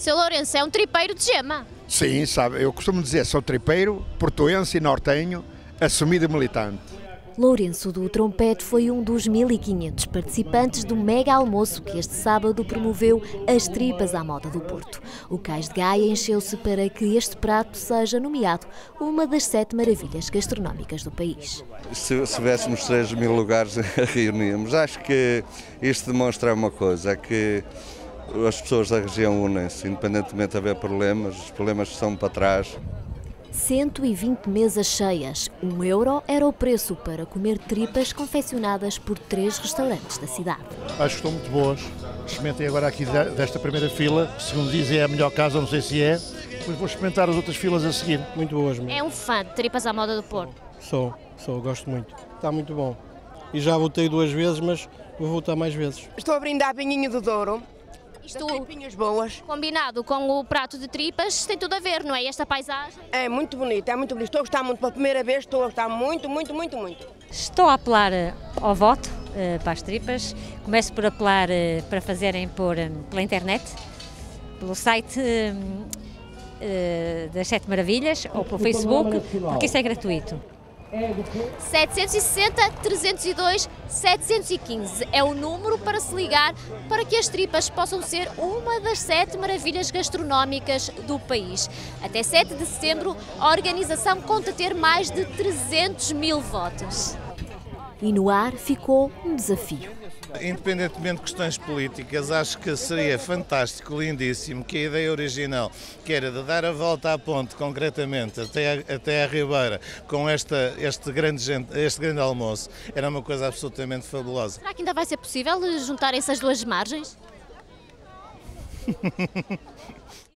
Seu Lourenço é um tripeiro de gema. Sim, sabe, eu costumo dizer, sou tripeiro, portuense e nortenho, assumido militante. Lourenço do Trompete foi um dos 1.500 participantes do mega almoço que este sábado promoveu as tripas à moda do Porto. O Cais de Gaia encheu-se para que este prato seja nomeado uma das sete maravilhas gastronómicas do país. Se, se tivéssemos 3 mil lugares, reuníamos. Acho que isto demonstra uma coisa, é que as pessoas da região unem-se, independentemente de haver problemas, os problemas estão para trás. 120 mesas cheias. Um euro era o preço para comer tripas confeccionadas por três restaurantes da cidade. Acho que estão muito boas. Experimentei agora aqui desta primeira fila. Segundo dizem é a melhor casa, não sei se é. Depois vou experimentar as outras filas a seguir. Muito boas mesmo. É um fã de tripas à moda do Porto. Sou, sou, gosto muito. Está muito bom. E já votei duas vezes, mas vou voltar mais vezes. Estou a brindar Pinhinho do Douro. Isto Tripinhas boas. combinado com o prato de tripas tem tudo a ver, não é? Esta paisagem. É muito bonito, é muito bonito. Estou a gostar muito pela primeira vez, estou a gostar muito, muito, muito, muito. Estou a apelar eh, ao voto eh, para as tripas. Começo por apelar eh, para fazerem por, pela internet, pelo site das Sete Maravilhas ou pelo Facebook, porque isso é gratuito. 760 302 715 é o número para se ligar para que as tripas possam ser uma das sete maravilhas gastronómicas do país. Até 7 de setembro, a organização conta ter mais de 300 mil votos. E no ar ficou um desafio. Independentemente de questões políticas, acho que seria fantástico, lindíssimo, que a ideia original, que era de dar a volta à ponte, concretamente, até a, até a Ribeira, com esta, este, grande, gente- este grande almoço, era uma coisa absolutamente fabulosa. Será que ainda vai ser possível juntar essas duas margens?